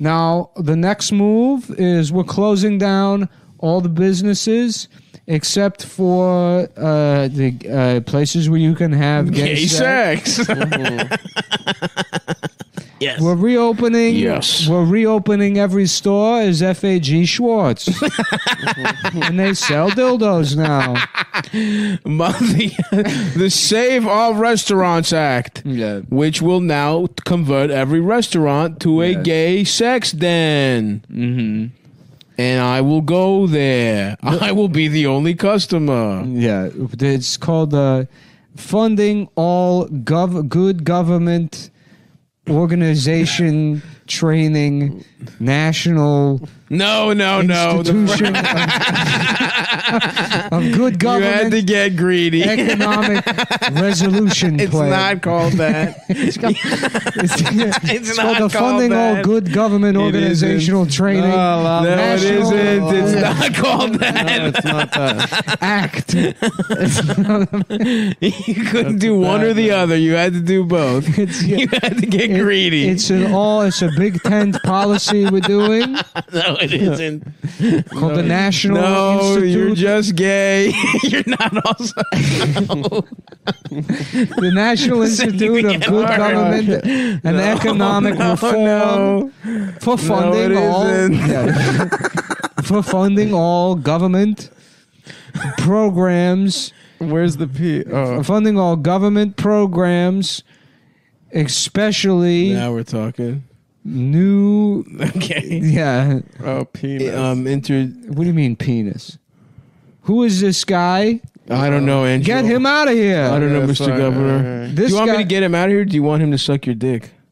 Now, the next move is we're closing down all the businesses except for uh, the uh, places where you can have gay, Gay sex. sex. yes. We're reopening. Yes. We're reopening every store as FAG Schwartz, and they sell dildos now. the, the Save All Restaurants Act, Yeah. which will now convert every restaurant to a Yeah. gay sex den. Mm-hmm. And I will go there. I will be the only customer. Yeah, it's called uh, funding all gov- good government organization training national No, no, no. Institution of, of good government. you had to get greedy. economic resolution It's plan. not called that. it's called, it's, It's it's not called the funding all that. good government It organizational training no, it National- isn't. It's not called that. No, it's not that. act. you couldn't do one or the other. You had to do both. It's- you had to get It- greedy. It's an all. It's a big tent policy we're doing no, it isn't. called the National No, Institute. you're just gay. you're not also. the National Institute of Good hard. Government and Economic oh, no, Reform no. for funding it all isn't. Yeah. for funding all government programs, Where's the P? Oh, funding all government programs, especially Now we're talking. New. Okay. Yeah, oh, penis. Um, inter. what do you mean penis? Who is this guy? I don't know, Angelo. Get him out of here! I don't know, Mr. sorry. Governor. This do you want guy, me to get him out of here? Or do you want him to suck your dick?